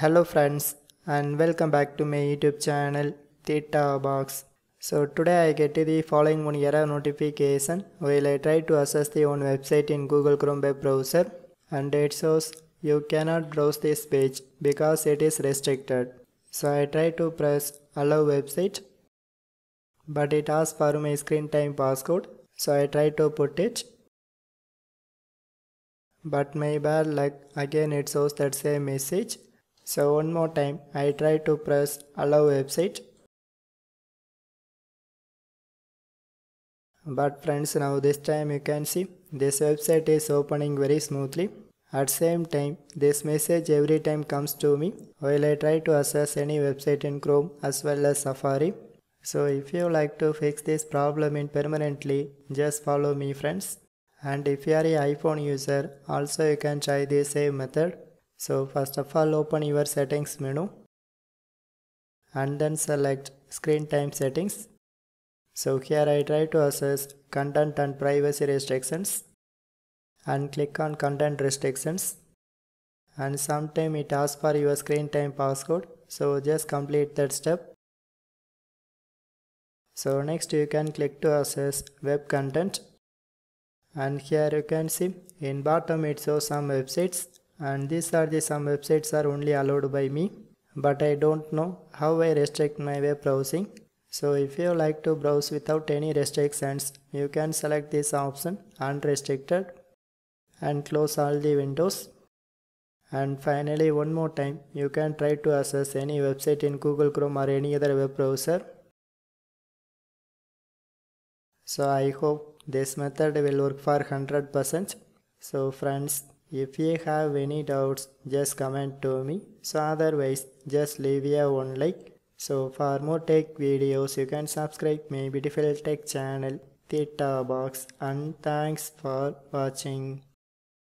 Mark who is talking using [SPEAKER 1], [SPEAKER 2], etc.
[SPEAKER 1] Hello friends and welcome back to my YouTube channel Theta Box. So today I get the following one error notification while I try to access the own website in Google Chrome web browser and it shows you cannot browse this page because it is restricted. So I try to press allow website but it asks for my screen time passcode so I try to put it but my bad luck again it shows that same message so one more time I try to press allow website. But friends now this time you can see this website is opening very smoothly. At same time this message every time comes to me while I try to access any website in Chrome as well as Safari. So if you like to fix this problem in permanently just follow me friends. And if you are a iPhone user also you can try the same method so first of all open your settings menu and then select screen time settings. So here I try to access content and privacy restrictions and click on content restrictions. And sometime it asks for your screen time passcode. So just complete that step. So next you can click to access web content. And here you can see in bottom it shows some websites and these are the some websites are only allowed by me but I don't know how I restrict my web browsing. So if you like to browse without any restrictions you can select this option unrestricted and close all the windows. And finally one more time you can try to access any website in Google Chrome or any other web browser. So I hope this method will work for 100%. So friends, if you have any doubts, just comment to me. So otherwise, just leave a one like. So for more tech videos, you can subscribe my beautiful tech channel, Theta Box and thanks for watching.